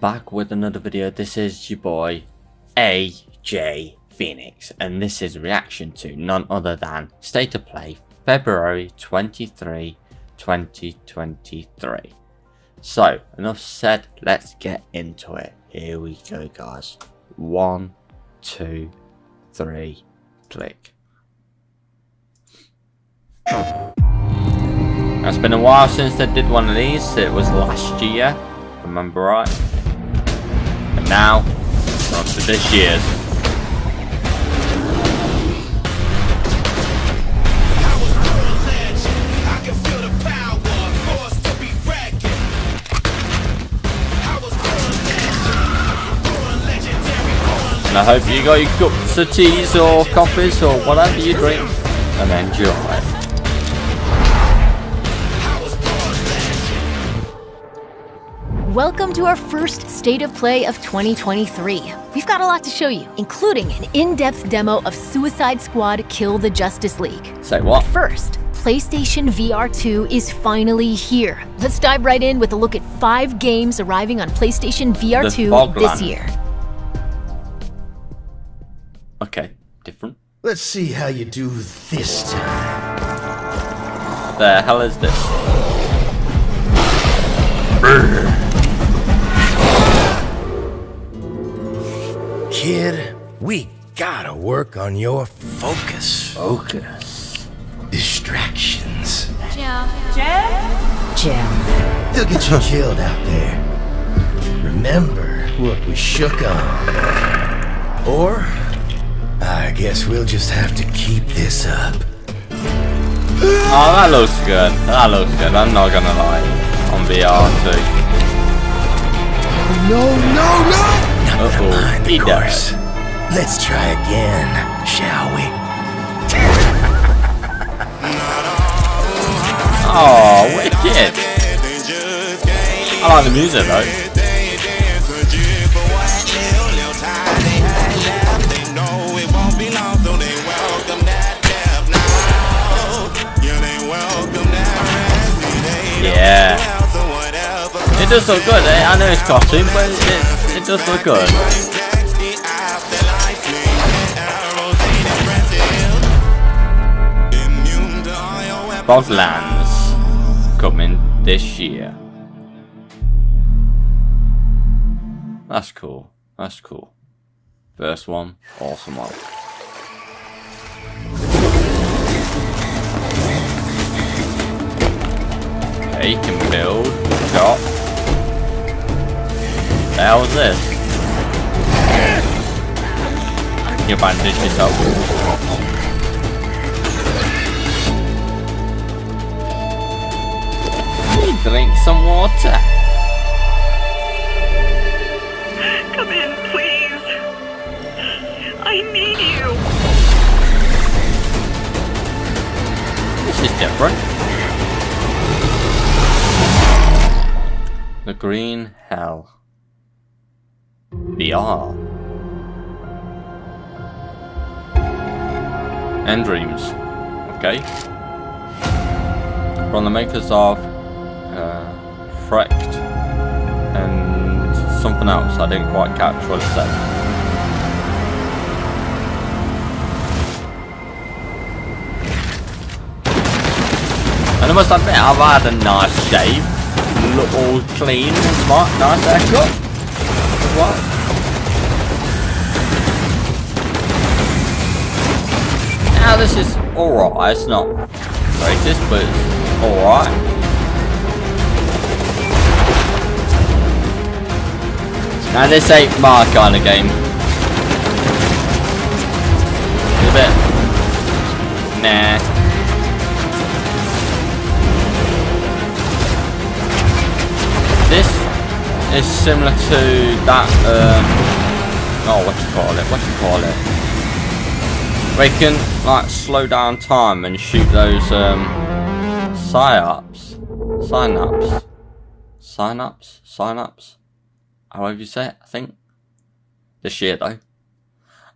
back with another video. This is your boy AJ Phoenix, and this is reaction to none other than State of Play February 23, 2023. So, enough said, let's get into it. Here we go, guys. One, two, three, click. It's been a while since they did one of these. It was last year, remember right. Now, on to this year's. And I hope you got your cups of teas or coffees or whatever you drink and enjoy. Welcome to our first State of Play of 2023. We've got a lot to show you, including an in-depth demo of Suicide Squad Kill the Justice League. Say what? First, PlayStation VR 2 is finally here. Let's dive right in with a look at five games arriving on PlayStation VR The 2 Bogland. this year. Okay, different. Let's see how you do this time. The hell is this? Kid, we gotta work on your focus. Focus. Distractions. Jim. Jim? Jim. They'll get you killed out there. Remember what we shook on. Or, I guess we'll just have to keep this up. Oh, that looks good. That looks good. I'm not gonna lie. On VR too. No, no, no! Now, Uh-oh, never mind, he of died. course. Let's try again, shall we? Oh, wicked. I like the music though. Yeah. It does look good. eh? I know it's costume, but it, does look good. Boglands coming this year. That's cool. That's cool. First one, awesome one. Okay, you can build, shop. The hell is this? You bandage yourself. Drink some water. Come in, please. I need you. This is different. The Green Hell. VR. And Dreams. Okay. From the makers of uh, Frecht and something else. I didn't quite catch what it said. And I must admit, I've had a nice shave. Look all clean smart. Nice haircut. What? Now this is alright. It's not racist, but it's alright. Now this ain't my kind of game. A bit... Nah. This is similar to that, um, oh, what you call it, what you call it. Can, like, slow down time and shoot those, um, psyops, synapse, synapse, synapse, however you say it, I think. This year, though.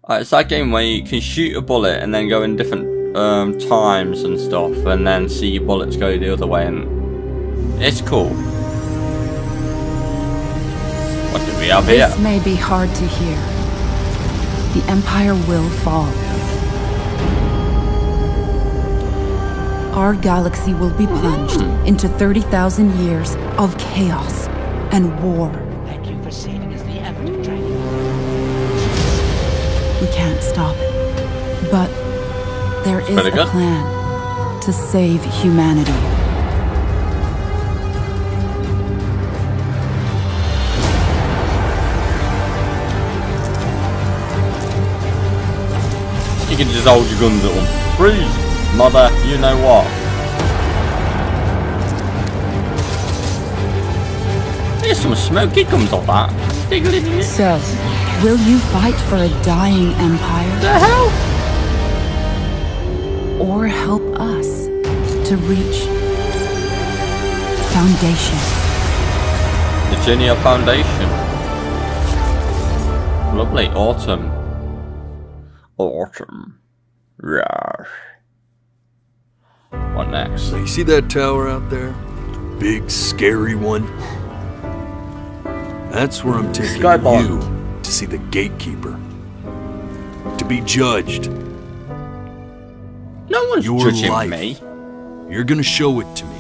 Uh, it's that game where you can shoot a bullet and then go in different um, times and stuff, and then see your bullets go the other way, and it's cool. What do we have here? This may be hard to hear. The Empire will fall. Our galaxy will be plunged into 30,000 years of chaos and war. Thank you for saving us the effort, Dragon. We can't stop it. But there is a plan to save humanity. You can just hold your guns at them. Freeze! Mother, you know what? There's some smoky comes off that. So, will you fight for a dying empire? the hell? Or help us to reach foundation? The Genius Foundation. Lovely autumn. Autumn. Yes. What next? You see that tower out there? Big, scary one? That's where I'm taking Skybound. you to see the gatekeeper. To be judged. No one's Your judging life. me. You're gonna show it to me.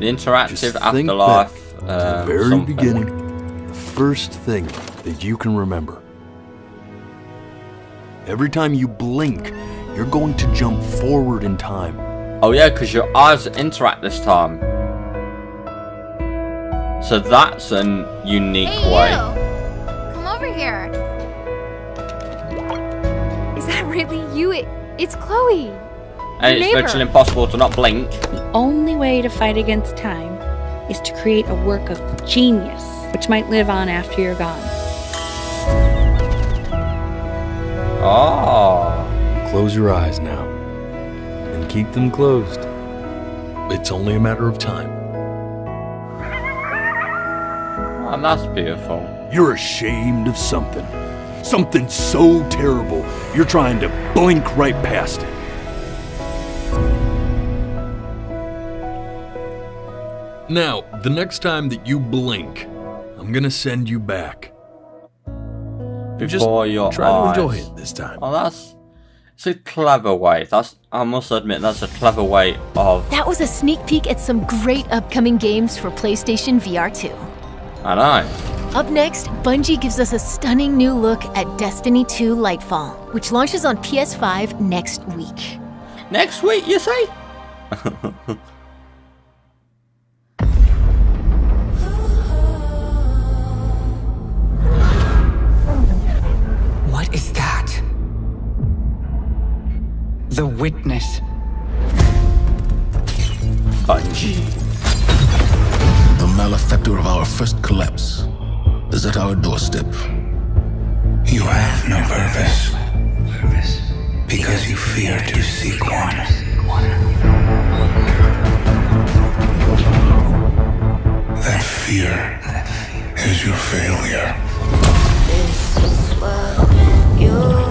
The interactive Just think afterlife. back to the uh, very something. beginning. The first thing that you can remember. Every time you blink, you're going to jump forward in time. Oh yeah, because your eyes interact this time. So that's an unique Hey, way. you! Come over here. Is that really you? It, it's Chloe. And it's neighbor. virtually impossible to not blink. The only way to fight against time is to create a work of genius, which might live on after you're gone. Oh. Close your eyes now. And keep them closed. It's only a matter of time. And that's beautiful. You're ashamed of something. Something so terrible, you're trying to blink right past it. Now, the next time that you blink, I'm gonna send you back. Before your try eyes. to enjoy it this time. Oh, that's it's a clever way. That's I must admit that's a clever way of That was a sneak peek at some great upcoming games for PlayStation VR 2. I know. Up next, Bungie gives us a stunning new look at Destiny 2 Lightfall, which launches on PS5 next week. Next week, you say? The witness. Bungie. The malefactor of our first collapse is at our doorstep. You have no purpose. Because you fear to seek one. That fear is your failure.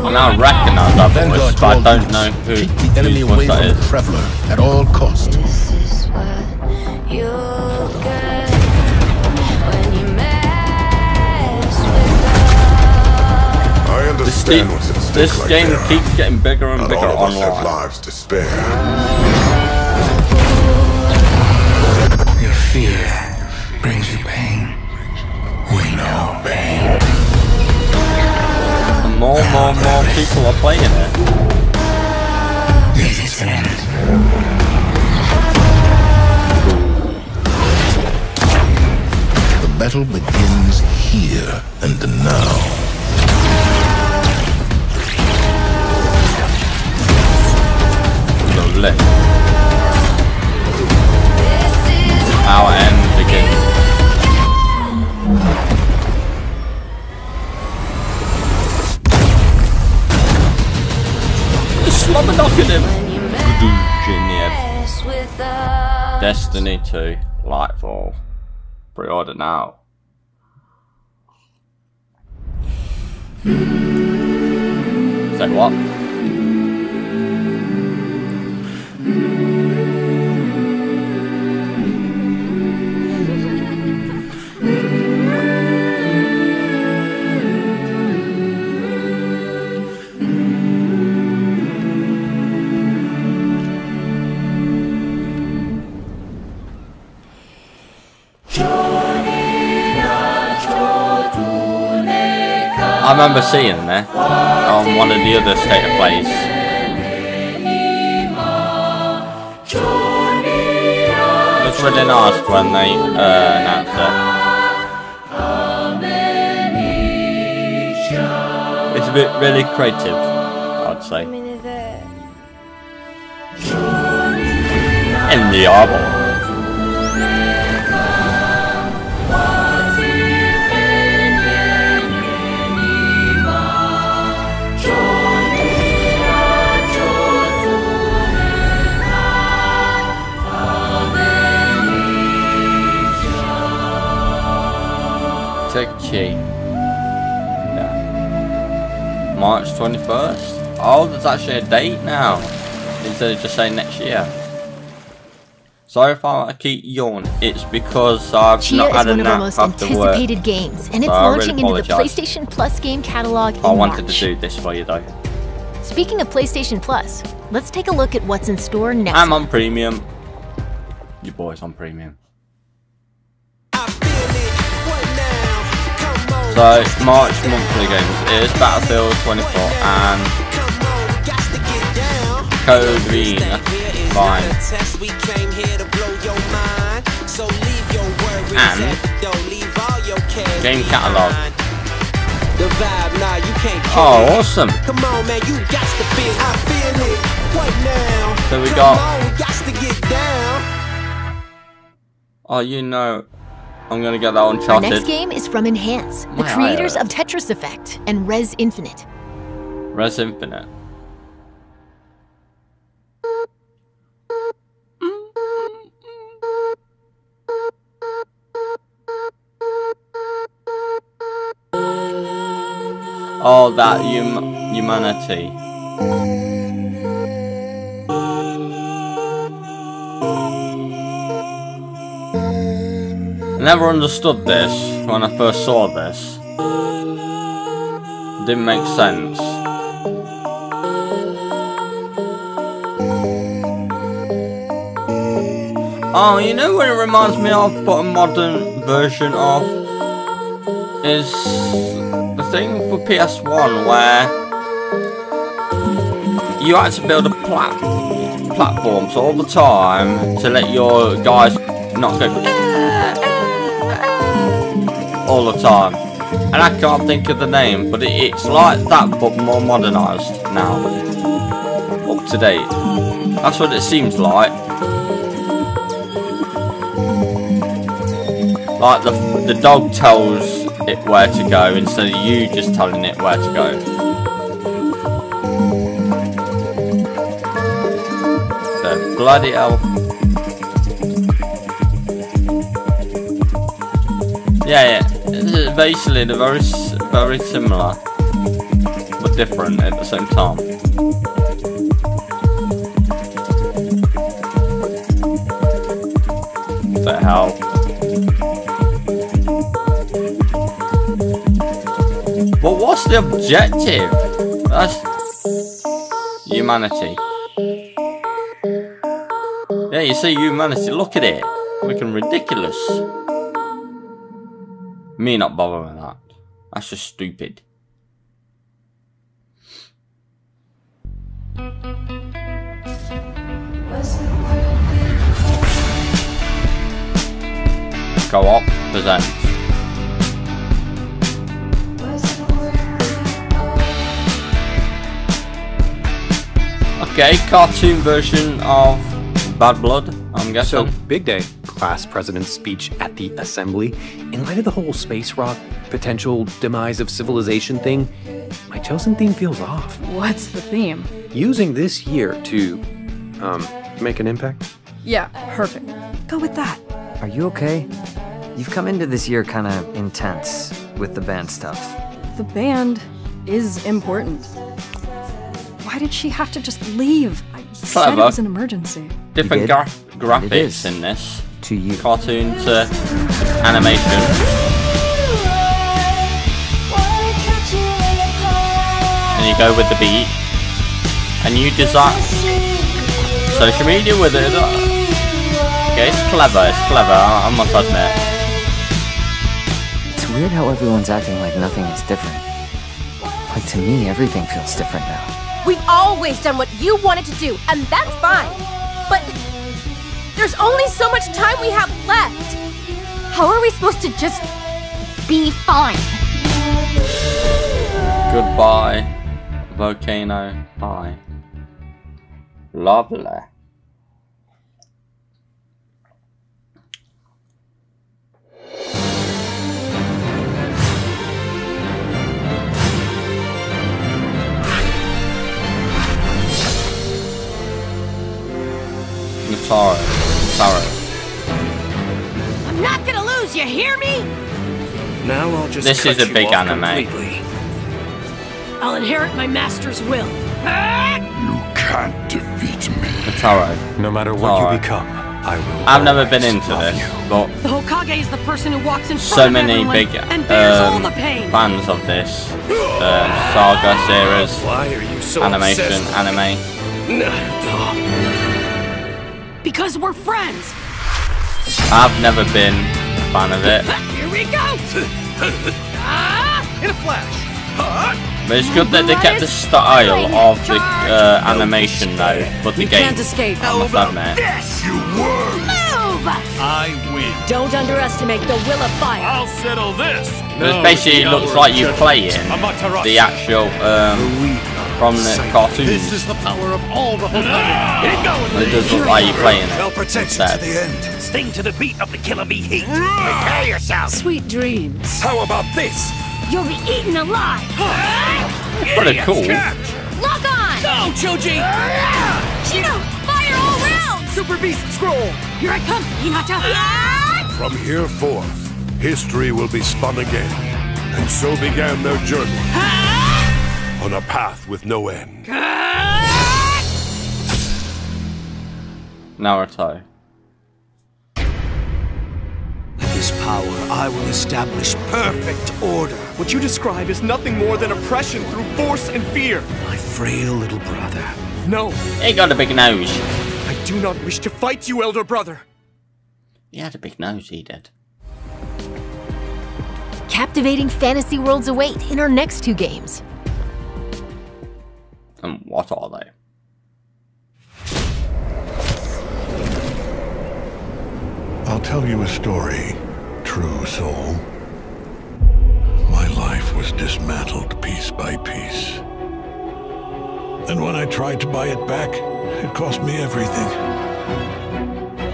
I now recognise that Vanguard voice, but I don't know who Keep the enemy whose away from the is. traveler at all cost. I understand This, what's at stake this like game there. keeps getting bigger and Not bigger all of us have lives to spare. Your fear brings more and more and more people are playing it. Is its end. The battle begins here and now. Lovely. Our end Slobber knocking him. Genius. Destiny 2 Lightfall. Pre-order now. Say what? Remember seeing there on one of the other state of plays. It was really nice when they uh, announced it. It's a bit really creative, I'd say. In the eyeball. March 21st? Oh, there's actually a date now. Instead of just saying next year. Sorry if I keep yawn. It's because I've Tchia not is had a one of our most after work. anticipated games, and it's So I really launching into the. PlayStation Plus game catalog in I wanted March. to do this for you though. Speaking of PlayStation Plus, let's take a look at what's in store next. I'm on premium. Your boy's on premium. So, March monthly games is Battlefield 24 and Code Green Vine. And Game Catalog. Oh, awesome. Come on, man, you got to feel, I feel it. What now? So we got- on, got to get down. Oh, you know, I'm gonna get that Our Uncharted. next game is from Enhance, the My creators of Tetris Effect and Rez Infinite. Rez Infinite. Oh, that hum humanity. Never understood this when I first saw this. Didn't make sense. Oh, you know what it reminds me of, but a modern version of? Is the thing for PS1 where you had to build a plat platforms all the time to let your guys not go all the time. And I can't think of the name, but it, it's like that but more modernised now. Up to date. That's what it seems like. Like the the dog tells it where to go instead of you just telling it where to go. So bloody hell. Yeah, yeah. Basically, they're very, very similar, but different at the same time. Hell. But what's the objective? That's humanity. Yeah, you see humanity. Look at it. Looking ridiculous. Me not bothering that. That's just stupid. Co-op presents. Okay, cartoon version of Bad Blood, I'm guessing. So, big day. Class president's speech at the assembly. In light of the whole space rock potential demise of civilization thing, my chosen theme feels off. What's the theme? Using this year to, um, make an impact? Yeah, perfect. Go with that. Are you okay? You've come into this year kind of intense with the band stuff. The band is important. Why did she have to just leave? I said it was an emergency. Different gra- graphics in this. To you. Cartoon to animation. And you go with the beat. And you design social media with it. Okay, it's clever, it's clever, I I must admit. It's weird how everyone's acting like nothing is different. Like to me, everything feels different now. We've always done what you wanted to do, and that's fine. But there's only so much time we have left. How are we supposed to just be fine? Goodbye, volcano Bye. Lovely. Naruto. Naruto. I'm not gonna lose, you hear me? Now I'll just This cut is a big anime. completely. I'll inherit my master's will. You Can't defeat me. It's alright. No matter what Alright. you become, I will. I've never been into this, you. but The Hokage is the person who walks in front so of many everyone big and bears all um, the pain. fans of this um, saga series, Why are you so animation, obsessed? anime. Because we're friends. I've never been a fan of it, Here we go. ah! In a flash. but it's good that they kept the style of the uh, animation though, but the You game, can't escape. I must admit. You were. Move! I win. Don't underestimate the will of fire. I'll settle this. It basically looks like you're playing the actual um, from the cartoons. This is the power of all the Hokage. Get It does look like you're playing I'll protect you to the end. Sting to the beat of the killer bee heat. Prepare yourself. Sweet dreams. How about this? You'll be eaten alive. Pretty cool. Lock on! Go, Choji! Shino, fire all round! Super Beast Scroll! Here I come, Hinata! Yeah! From here forth, history will be spun again. And so began their journey. On a path with no end. Now, Naruto. With this power, I will establish perfect order. What you describe is nothing more than oppression through force and fear. My frail little brother. No, He got a big nose. I do not wish to fight you, elder brother. He had a big nose, he did. Captivating fantasy worlds await in our next two games. And what are they? I'll tell you a story, true soul. My life was dismantled piece by piece. And when I tried to buy it back, it cost me everything.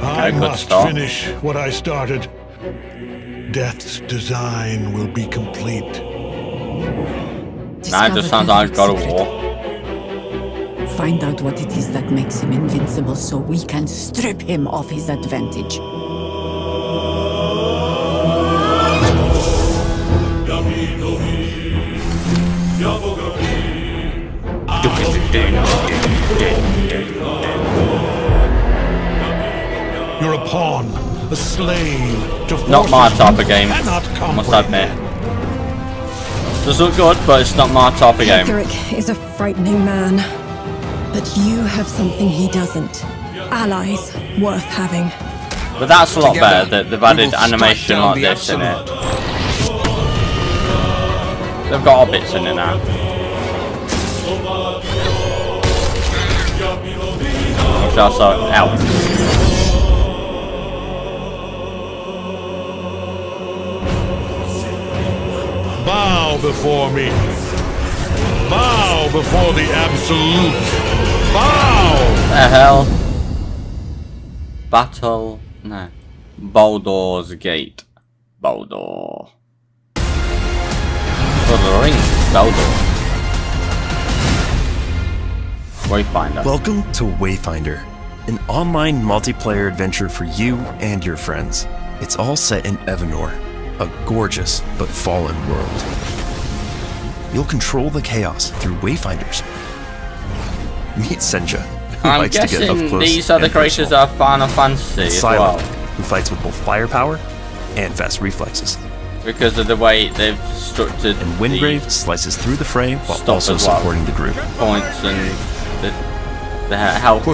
I good must start. finish what I started. Death's design will be complete. Nah, it just sounds like God of War. Find out what it is that makes him invincible so we can strip him of his advantage. You're a pawn, a slave to Not my type of game, cannot I must admit. Does look good, but it's not my type of game. Ketheric is a frightening man. But you have something he doesn't. Allies worth having. But that's a lot better that they've added we will strike animation like the this in it. They've got hobbits in it now. Which also elf. Bow before me. Bow before the absolute. Bow! The hell? Battle? No. Baldur's Gate. Baldur. For the ring, Baldur. Wayfinder. Welcome to Wayfinder, an online multiplayer adventure for you and your friends. It's all set in Evenor, a gorgeous but fallen world. You'll control the chaos through Wayfinders. Meet Senja, who I'm likes to get up guessing close. these are the and creators of Final Fantasy and as Silent, well. who fights with both firepower and fast reflexes. Because of the way they've structured And Wingrave slices through the fray while also well. supporting the group. points and the, the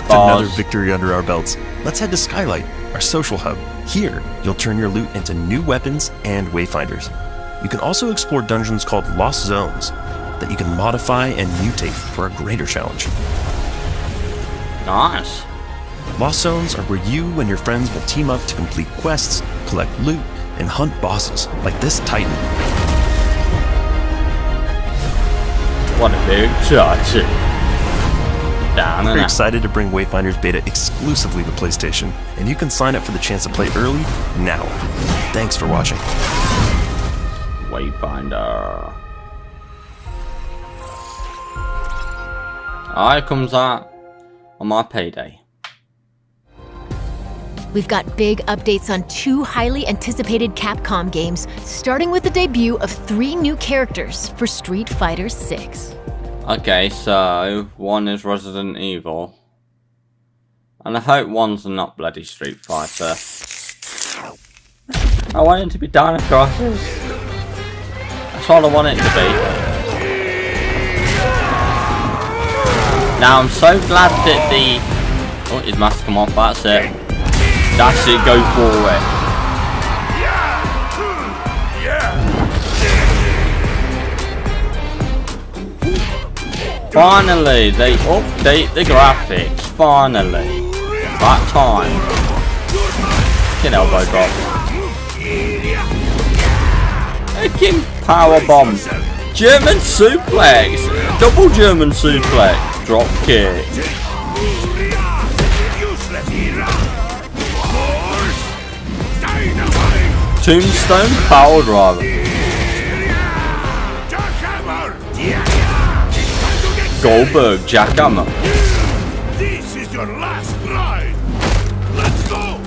bars. another victory under our belts, let's head to Skylight, our social hub. Here, you'll turn your loot into new weapons and wayfinders. You can also explore dungeons called Lost Zones, that you can modify and mutate for a greater challenge. Nice. Lost Zones are where you and your friends will team up to complete quests, collect loot, and hunt bosses like this Titan. What a big touch. Down We're and out. excited to bring Wayfinder's beta exclusively to PlayStation, and you can sign up for the chance to play early now. Thanks for watching. Wayfinder. I comes out on my payday. We've got big updates on two highly anticipated Capcom games, starting with the debut of three new characters for Street Fighter 6. Okay, so one is Resident Evil. And I hope one's not bloody Street Fighter. I want it to be Dino Crisis. That's all I want it to be. Now I'm so glad that the... Oh, his mask come off, that's it. That's it, go for it. Finally, they oh, update the graphics. Finally. That time. Fucking elbow drop. Fucking power bomb. German suplex. Double German suplex. Drop kick. Tombstone power driver. Goldberg jackhammer. This is your last ride. Let's go.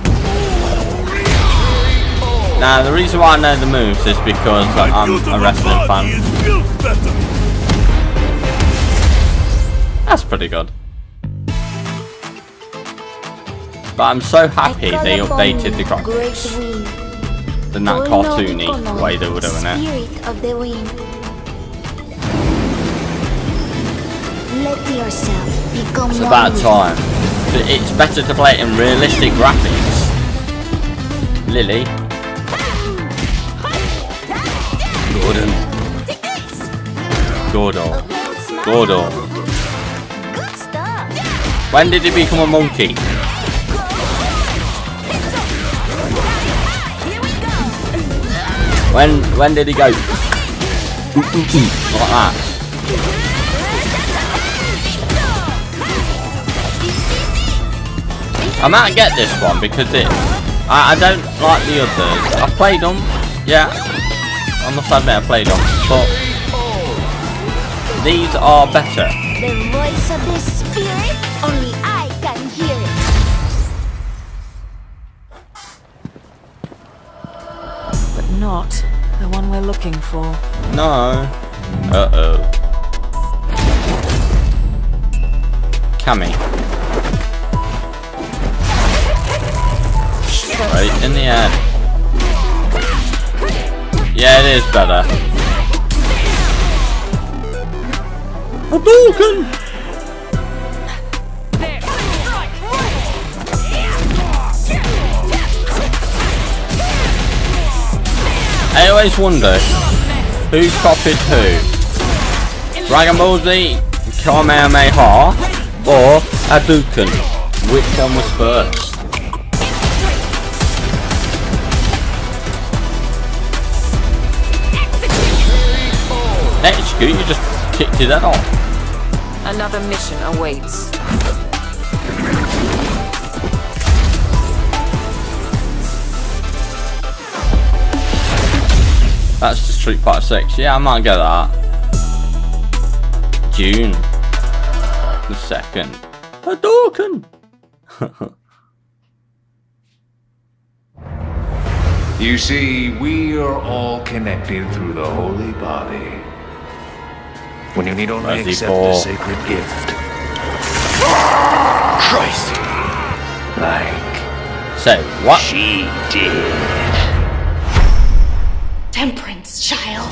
Now, the reason why I know the moves is because I'm a wrestling fan. That's pretty good. But I'm so happy they updated the graphics than that cartoony way they were doing it. It's about time. But it's better to play it in realistic graphics. Lily. Gordon. Gordo. Gordo. When did he become a monkey? When when did he go? Like that. I might get this one because it. I, I don't like the others. I played them, yeah. I must admit I played them, but these are better. The voice of the spirit, only I can hear it. But not the one we're looking for. No. Uh oh. Cammy. Right in the air. Yeah, it is better. Hadouken! I always wonder who copied who. Dragon Ball Z, Kamehameha, or Hadouken. Which one was first? HQ, you just kicked his head off. Another mission awaits. That's the Street Fighter 6. Yeah, I might get that. June. The second. Hadouken! You see, we are all connected through the holy body. When you need only Where's accept the sacred gift. Christ! Like Say, what? she did. Temperance, child.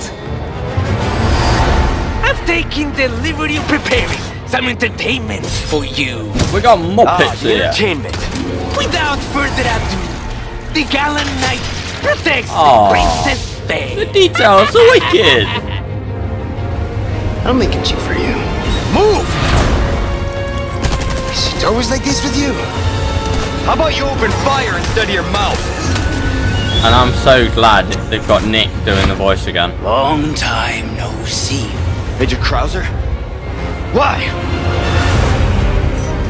I've taken the liberty of preparing some entertainment for you. We got Ah, Muppets the here. entertainment. Without further ado, the gallant knight protects Aw, the Princess Faye. The details are wicked. I'll make it cheap for you. Move! Is it always like this with you? How about you open fire instead of your mouth? And I'm so glad they've got Nick doing the voice again. Long time no see. Major Krauser? Why?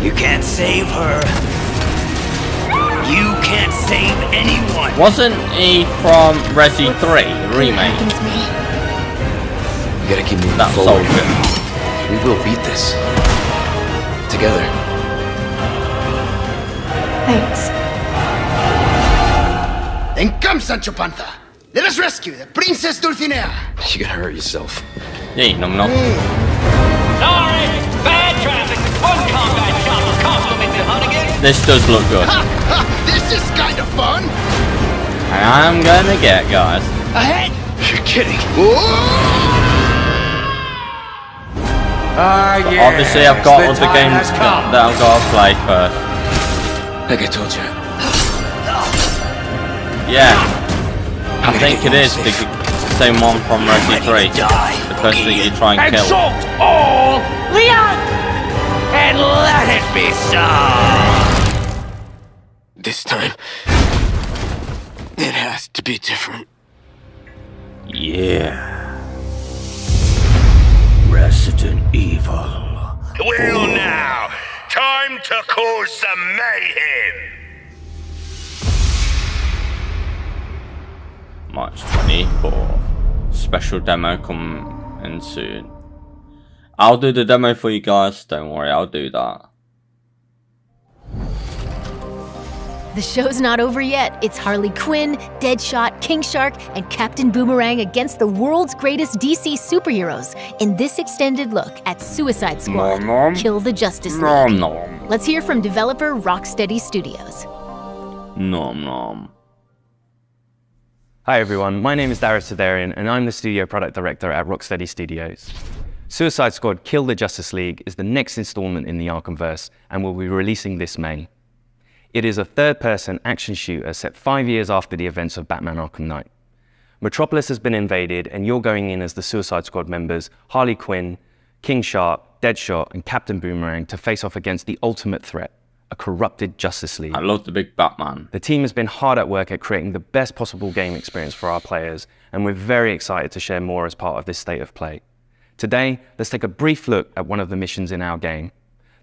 You can't save her. You can't save anyone. Wasn't he from Resi 3, the remake? We gotta keep moving That forward. solved it. We will beat this. Together. Thanks. Then come, Sancho Panza. Let us rescue the Princess Dulcinea. You gotta hurt yourself. Yeah, nom nom. Sorry, bad traffic. One combat shot will compliment the Hunnigan. This does look good. Ha, ha, this is kind of fun. I'm gonna get, guys. Ahead. You're kidding. Ah, Obviously, I've got other games that, that I've got to play first. Like I told you. Yeah. I think it is the same one from Resi 3. The person that you try and kill. Exalt all Leon! And let it be so! This time, it has to be different. Yeah. Resident Evil. Well now, time to cause some mayhem. March 24. Special demo coming soon. I'll do the demo for you guys. Don't worry, I'll do that. The show's not over yet. It's Harley Quinn, Deadshot, King Shark, and Captain Boomerang against the world's greatest DC superheroes in this extended look at Suicide Squad Nom nom. Kill the Justice League. Nom nom. Let's hear from developer Rocksteady Studios. Nom nom. Hi everyone, my name is Darius Sadeghian and I'm the studio product director at Rocksteady Studios. Suicide Squad Kill the Justice League is the next installment in the Arkhamverse and will be releasing this May. It is a third-person action shooter set five years after the events of Batman Arkham Knight. Metropolis has been invaded and you're going in as the Suicide Squad members Harley Quinn, King Shark, Deadshot and Captain Boomerang to face off against the ultimate threat, a corrupted Justice League. I love the big Batman. The team has been hard at work at creating the best possible game experience for our players, and we're very excited to share more as part of this state of play. Today, let's take a brief look at one of the missions in our game.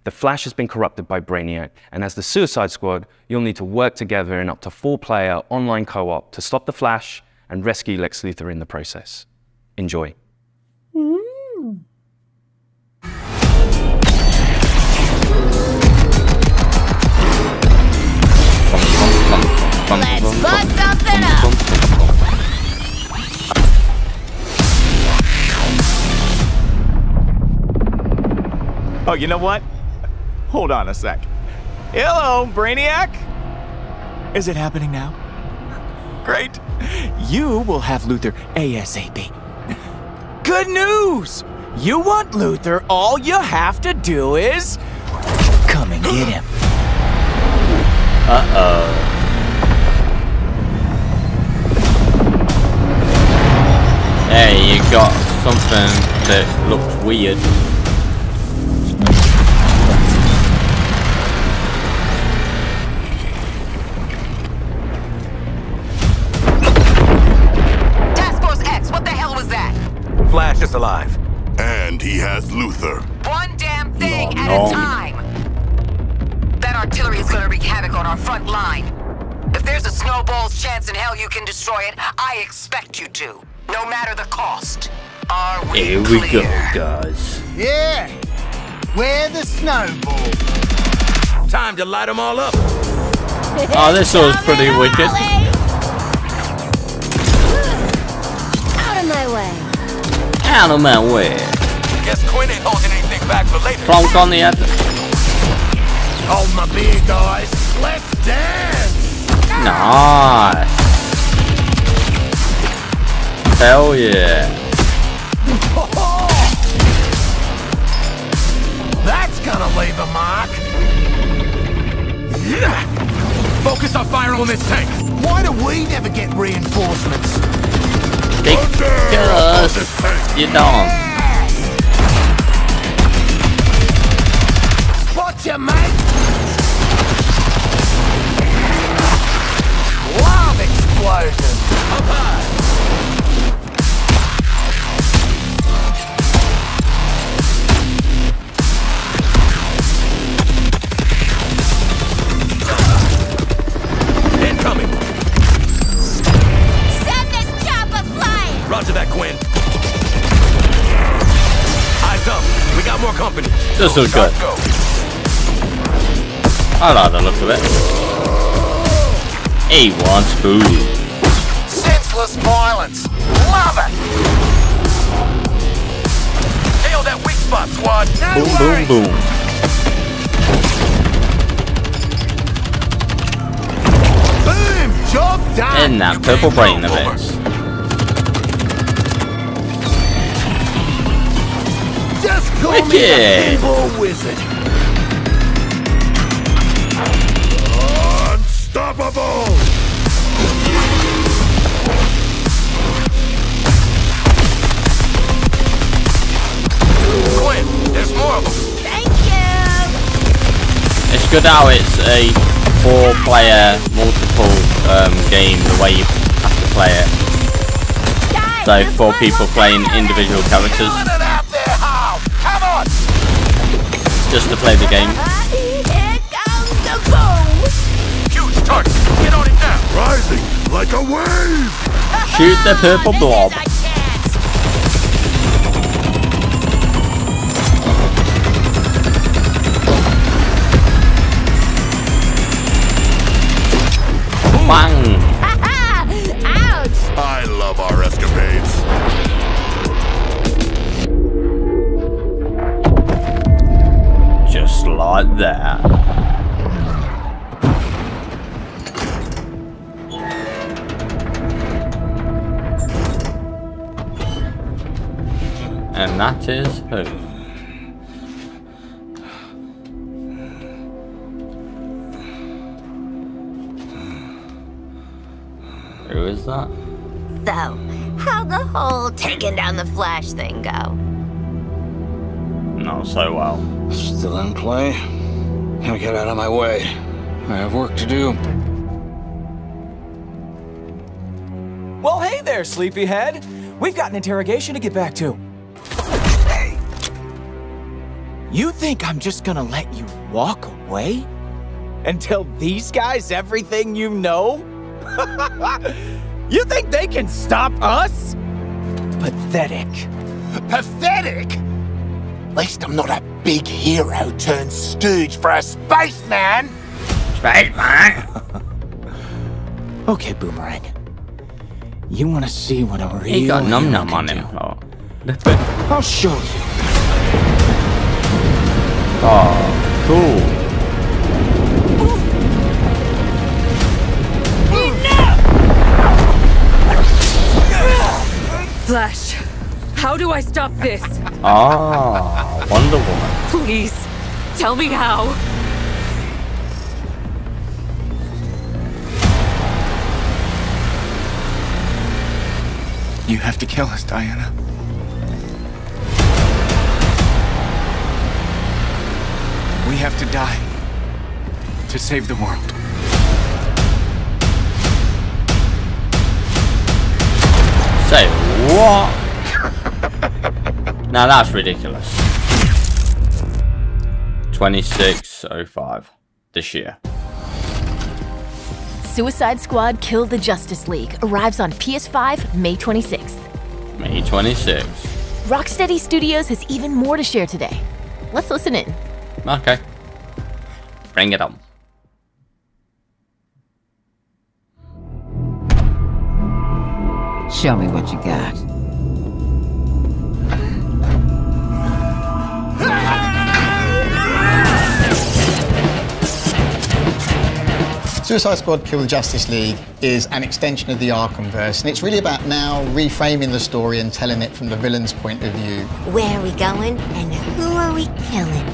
The Flash has been corrupted by Brainiac, and as the Suicide Squad, you'll need to work together in up to four player online co op to stop the Flash and rescue Lex Luthor in the process. Enjoy. Let's bust something up! Oh, you know what? Hold on a sec. Hello, Brainiac! Is it happening now? Great. You will have Luthor ASAP. Good news! You want Luthor, all you have to do is. Come and get him. Uh oh. Hey, you got something that looks weird. Flash alive. And he has Luthor. One damn thing Nom at nom. a time. That artillery is gonna wreak havoc on our front line. If there's a snowball's chance in hell you can destroy it, I expect you to. No matter the cost. Are we Here we go, clear? guys. Yeah. Where the snowball? Time to light them all up. Oh, this was pretty wicked. Out of my way. My way. Guess Quinn ain't holding anything back for later. Plonk on the head. Hold my beer, guys. Let's dance. Nice. Hell yeah. That's gonna leave a mark. Focus our fire on this tank. Why do we never get reinforcements? They kill us, you dog. Spot your mate. Love explosion. Does look good. I like the look of it. He wants food. Senseless violence. Love it. Nail that weak spot, squad. No Boom, worries. boom, boom. Boom! Job done. In that purple brain of it. Just call me Wicked. the evil wizard. Unstoppable! Gwen, there's more of them. Thank you! It's good how it's a four-player multiple um, game. The way you have to play it. So four people playing individual characters just to play the game. Here comes the boom! Huge target. Get on it now. Rising like a wave! Shoot the purple blob. Bang! Ouch! I love our escapades. That. And that is who? Who is that? So, how'd the whole taking down the Flash thing go? Not so well. Still in play? Now get out of my way. I have work to do. Well, hey there, sleepyhead. We've got an interrogation to get back to. Hey. You think I'm just gonna let you walk away? And tell these guys everything you know? you think they can stop us? Pathetic. Pathetic? At least I'm not a big hero turned stooge for a spaceman. Spaceman? Okay, Boomerang. You want to see what a real He got num num on him. Oh, I'll show you. oh cool. Flash, how do I stop this? Ah, Wonder Woman. Please, tell me how. You have to kill us, Diana. We have to die to save the world. Say what? Now that's ridiculous. 2605 this year. Suicide Squad Kill the Justice League arrives on PS5 May 26th. May 26. Rocksteady Studios has even more to share today. Let's listen in. Okay. Bring it on. Show me what you got. Suicide Squad Kill the Justice League is an extension of the Arkhamverse, and it's really about now reframing the story and telling it from the villain's point of view. Where are we going and who are we killing?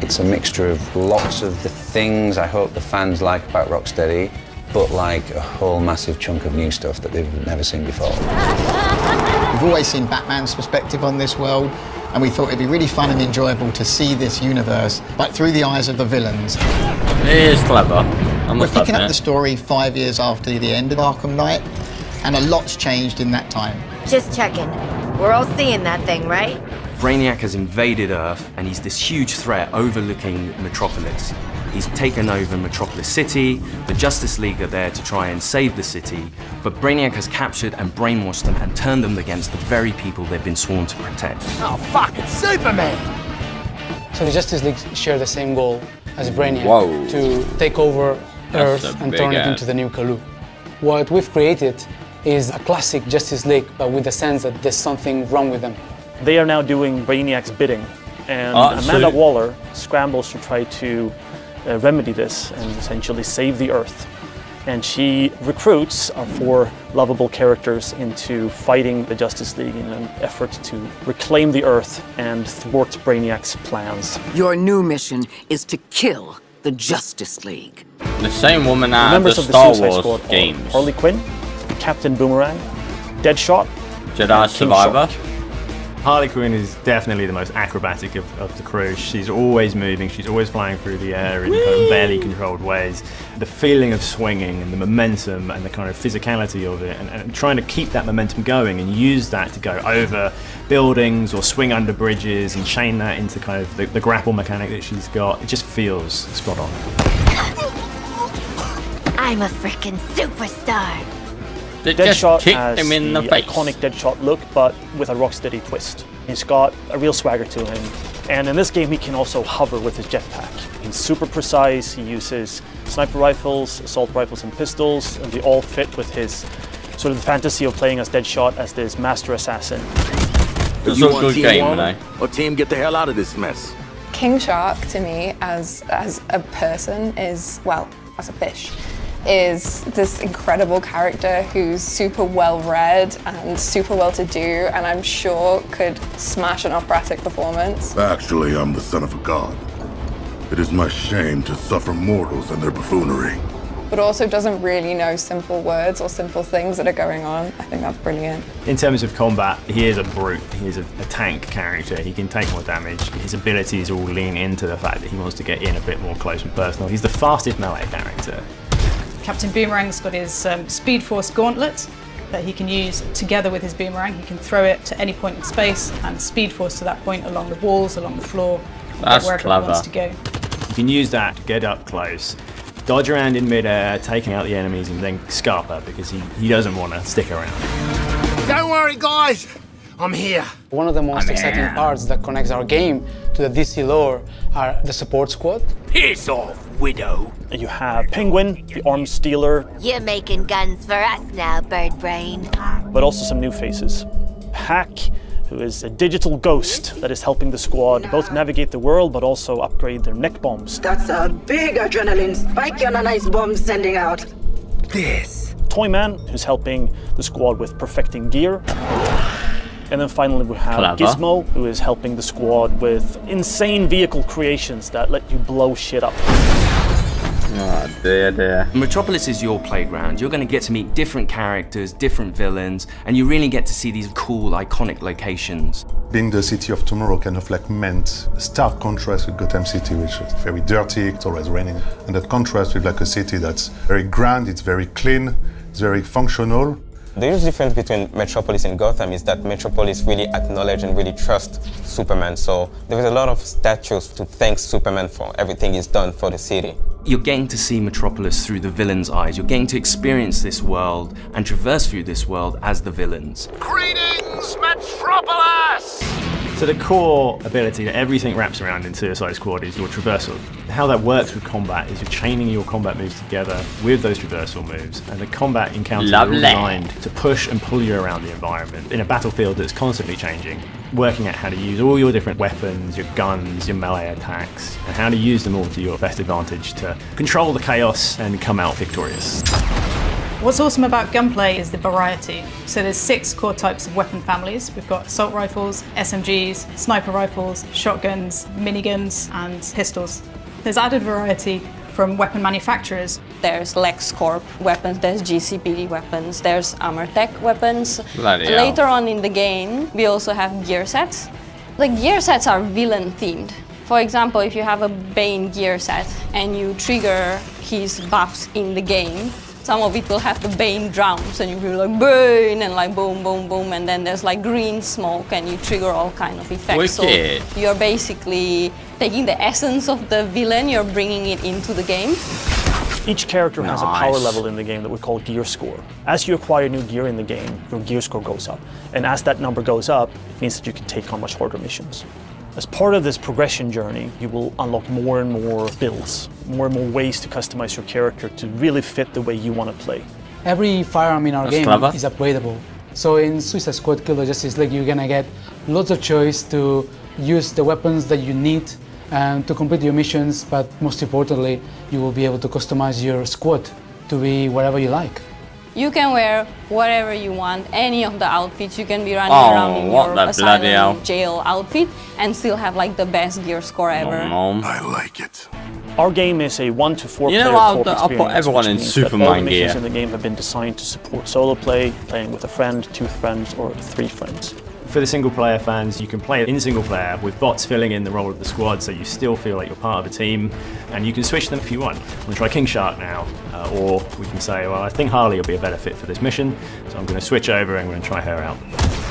It's a mixture of lots of the things I hope the fans like about Rocksteady, but like a whole massive chunk of new stuff that they've never seen before. We've always seen Batman's perspective on this world, And we thought it'd be really fun and enjoyable to see this universe, but through the eyes of the villains. It is clever. I We're picking up admit. the story five years after the end of Arkham Knight, and a lot's changed in that time. Just checking. We're all seeing that thing, right? Brainiac has invaded Earth, and he's this huge threat overlooking Metropolis. He's taken over Metropolis City, the Justice League are there to try and save the city, but Brainiac has captured and brainwashed them and turned them against the very people they've been sworn to protect. Oh, fuck, it's Superman! So the Justice League share the same goal as Brainiac Whoa. to take over That's Earth and big turn it ass. into the new Colu. What we've created is a classic Justice League, but with the sense that there's something wrong with them. They are now doing Brainiac's bidding, and Ah, so- Amanda Waller scrambles to try to uh, remedy this and essentially save the Earth. And she recruits our four lovable characters into fighting the Justice League in an effort to reclaim the Earth and thwart Brainiac's plans. Your new mission is to kill the Justice League. The same woman The out of the members of the Star Suicide Wars Squad are games. Harley Quinn, Captain Boomerang, Deadshot, Jedi and King Survivor. Shark. Harley Quinn is definitely the most acrobatic of, of the crew. She's always moving, she's always flying through the air in kind of barely controlled ways. The feeling of swinging and the momentum and the kind of physicality of it, and, and trying to keep that momentum going and use that to go over buildings or swing under bridges and chain that into kind of the, the grapple mechanic that she's got. It just feels spot on. I'm a freaking superstar. They just Deadshot kicked has him in the the face. iconic Deadshot look, but with a Rocksteady twist. He's got a real swagger to him, and in this game he can also hover with his jetpack. He's super precise. He uses sniper rifles, assault rifles, and pistols, and they all fit with his sort of the fantasy of playing as Deadshot as this master assassin. It's you a want good team game, one, Renee. Or team get the hell out of this mess? King Shark to me as as a person is well, as a fish, is this incredible character who's super well read and super well to do and I'm sure could smash an operatic performance. Actually, I'm the son of a god. It is my shame to suffer mortals and their buffoonery. But also doesn't really know simple words or simple things that are going on. I think that's brilliant. In terms of combat, he is a brute. He is a, a tank character. He can take more damage. His abilities all lean into the fact that he wants to get in a bit more close and personal. He's the fastest melee character. Captain Boomerang's got his um, Speed Force gauntlet that he can use together with his boomerang. He can throw it to any point in space and Speed Force to that point along the walls, along the floor, That's wherever clever. he wants to go. You can use that to get up close, dodge around in midair, taking out the enemies, and then scalper because he, he doesn't want to stick around. Don't worry, guys. I'm here. One of the most I'm exciting here. parts that connects our game to the DC lore are the support squad. Piss off, widow. You have Penguin, the arms stealer, You're making guns for us now, Bird Brain. but also some new faces. Hack, who is a digital ghost that is helping the squad both navigate the world but also upgrade their neck bombs. That's a big adrenaline spike on a nice bomb sending out. This. Toyman, who's helping the squad with perfecting gear. And then finally we have Clever. Gizmo, who is helping the squad with insane vehicle creations that let you blow shit up. Oh dear, dear. Metropolis is your playground. You're going to get to meet different characters, different villains, and you really get to see these cool, iconic locations. Being the city of tomorrow kind of like meant stark contrast with Gotham City, which is very dirty, it's always raining. And that contrast with like a city that's very grand, it's very clean, it's very functional. The huge difference between Metropolis and Gotham is that Metropolis really acknowledge and really trust Superman. So there is a lot of statues to thank Superman for everything he's done for the city. You're getting to see Metropolis through the villain's eyes. You're getting to experience this world and traverse through this world as the villains. Greetings, Metropolis! So the core ability that everything wraps around in Suicide Squad is your traversal. How that works with combat is you're chaining your combat moves together with those traversal moves, and the combat encounters Lovely. are designed to push and pull you around the environment in a battlefield that's constantly changing. Working out how to use all your different weapons, your guns, your melee attacks, and how to use them all to your best advantage to control the chaos and come out victorious. What's awesome about gunplay is the variety. So there's six core types of weapon families. We've got assault rifles, SMGs, sniper rifles, shotguns, miniguns, and pistols. There's added variety from weapon manufacturers. There's LexCorp weapons, there's GCPD weapons, there's Armortech weapons. Bloody And hell. Later on in the game, we also have gear sets. The gear sets are villain themed. For example, if you have a Bane gear set and you trigger his buffs in the game, some of it will have the Bane drums and you will like Bane and like boom, boom, boom, and then there's like green smoke and you trigger all kind of effects. Wicked. So you're basically taking the essence of the villain, you're bringing it into the game. Each character has a power level in the game that we call gear score. As you acquire new gear in the game, your gear score goes up. And as that number goes up, it means that you can take on much harder missions. As part of this progression journey, you will unlock more and more builds, more and more ways to customize your character to really fit the way you want to play. Every firearm in our That's game clever. is upgradable. So in Suicide Squad Kill the Justice League, you're gonna get lots of choice to use the weapons that you need and to complete your missions, but most importantly, you will be able to customize your squad to be whatever you like. You can wear whatever you want, any of the outfits. You can be running Oh, around in what your the bloody hell. asylum jail outfit and still have like the best gear score ever. I like it. Our game is a one to four You player what, I'll- co-op I'll put everyone which in means that all Superman the missions gear. in the game have been designed to support solo play, playing with a friend, two friends, or three friends. For the single player fans, you can play it in single player with bots filling in the role of the squad so you still feel like you're part of a team and you can switch them if you want. I'm to try King Shark now, uh, or we can say, well, I think Harley will be a better fit for this mission, so I'm going to switch over and I'm to try her out.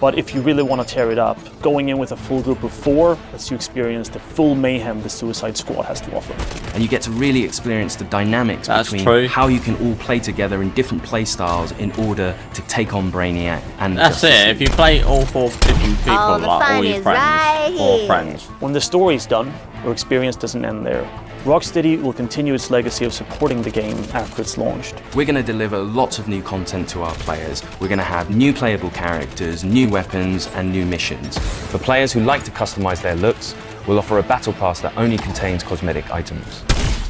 But if you really want to tear it up, going in with a full group of four lets you experience the full mayhem the Suicide Squad has to offer. And you get to really experience the dynamics That's between true. how you can all play together in different play styles in order to take on Brainiac and That's Justice it. If you play all four different oh, people, All the like all fun your is friends, right or here. friends. When the story's done, your experience doesn't end there. Rocksteady will continue its legacy of supporting the game after it's launched. We're going to deliver lots of new content to our players. We're going to have new playable characters, new weapons, and new missions. For players who like to customize their looks, we'll offer a battle pass that only contains cosmetic items.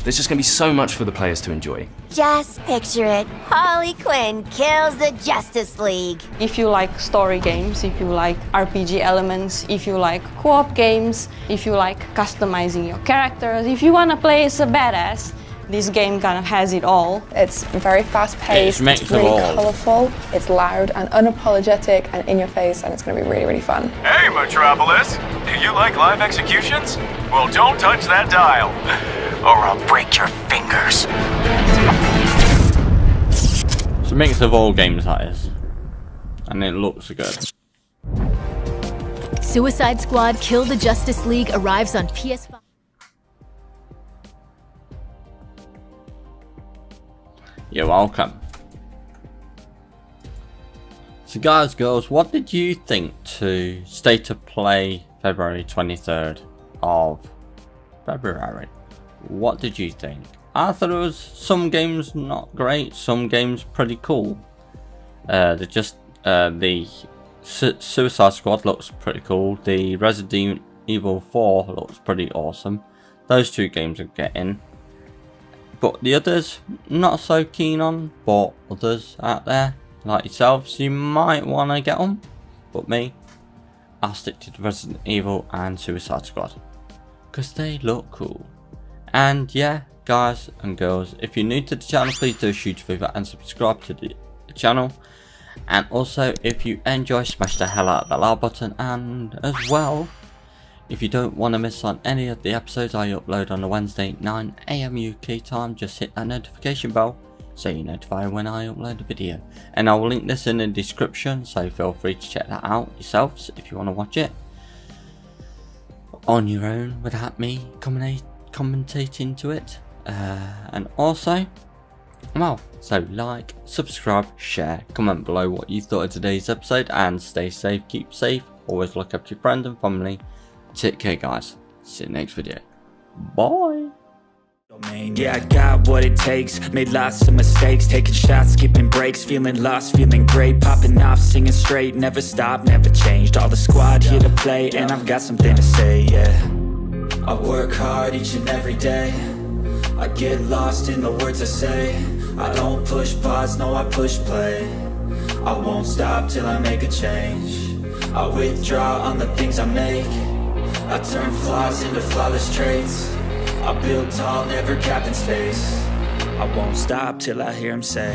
There's just going to be so much for the players to enjoy. Just picture it. Harley Quinn kills the Justice League. If you like story games, if you like RPG elements, if you like co-op games, if you like customizing your characters, if you want to play as a badass, this game kind of has it all. It's very fast paced, It's it's really colourful, it's loud and unapologetic and in your face, and it's going to be really, really fun. Hey, Metropolis! Do you like live executions? Well, don't touch that dial, or I'll break your fingers. It's a mix of all games, that is. And it looks good. Suicide Squad Kill the Justice League arrives on PS5. You're welcome. So guys, girls, what did you think to State of Play February 23rd of February? What did you think? I thought it was some games not great, some games pretty cool. Uh, just uh, the Su- Suicide Squad looks pretty cool. The Resident Evil 4 looks pretty awesome. Those two games are getting. But the others, not so keen on. But others out there, like yourselves, you might want to get on. But me, I'll stick to Resident Evil and Suicide Squad. Because they look cool. And yeah, guys and girls, if you're new to the channel, please do a favor and subscribe to the channel. And also, if you enjoy, smash the hell out of the like button. And as well, if you don't want to miss on any of the episodes I upload on a Wednesday 9am UK time, just hit that notification bell so you're notified when I upload a video. And I will link this in the description, so feel free to check that out yourselves if you want to watch it on your own without me commentate, commentating to it. Uh, and also, well, so like, subscribe, share, comment below what you thought of today's episode, and stay safe, keep safe, always look after your friends and family. Take care, guys. See you next video. Bye. Yeah, I got what it takes. Made lots of mistakes, taking shots, skipping breaks, feeling lost, feeling great, popping off, singing straight, never stopped, never changed. All the squad here to play, and I've got something to say. Yeah, I work hard each and every day. I get lost in the words I say. I don't push pause, no, I push play. I won't stop till I make a change. I withdraw on the things I make. I turn flaws into flawless traits. I build tall, never capped in space. I won't stop till I hear him say.